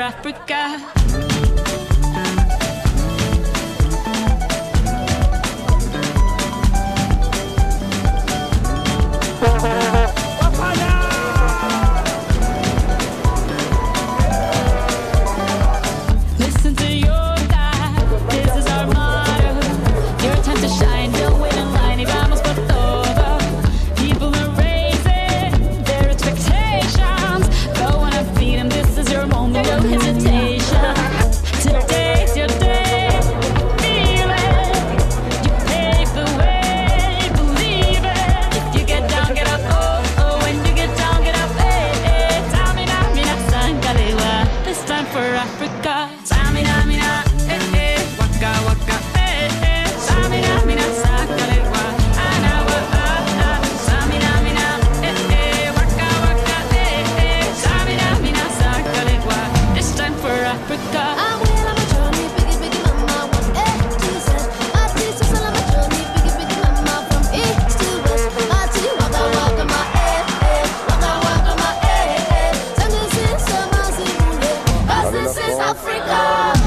Africa. for Africa. Samina, mina, eh, eh, waka, waka, eh, eh. Samina, mina, sakalewa, anawa, ah, ah. Samina, mina, eh, eh, waka, waka, eh, eh. Samina, mina, sakalewa. It's time for Africa. this is Africa.